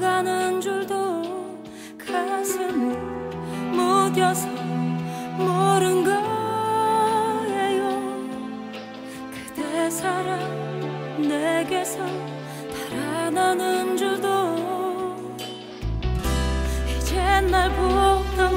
가는 줄도 가슴에 묻혀서 모른 거예요. 그대 사랑 내게서 달아나는 줄도 이젠 날 보다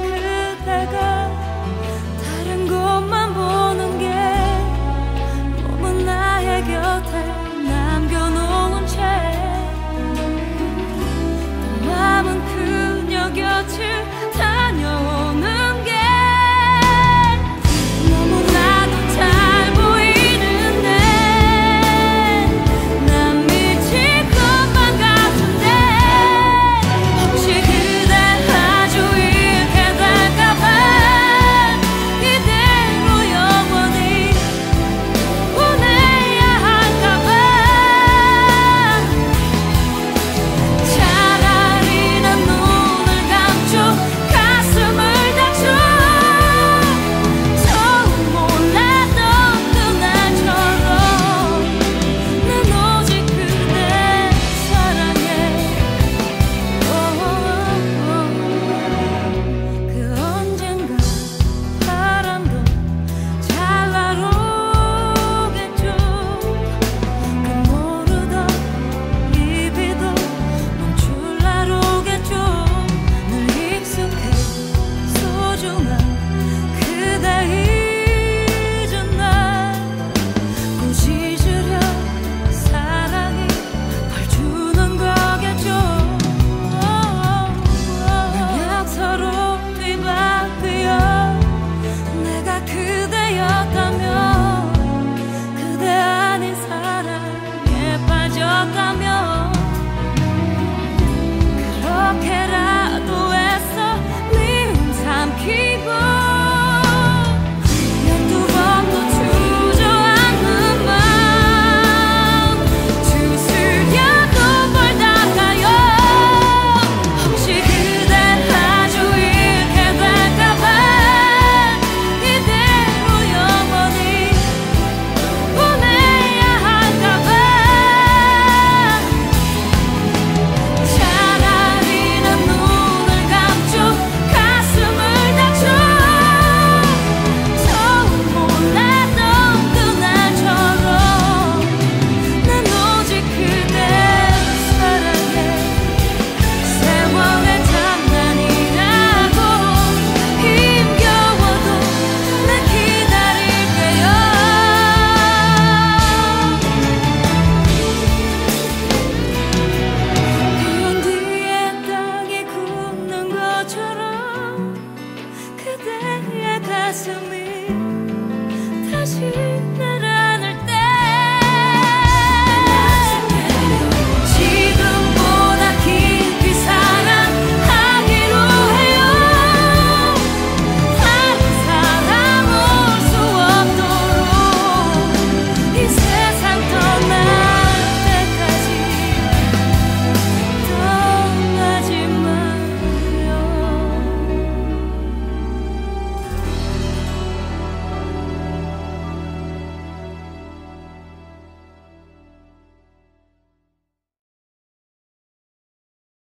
그 just a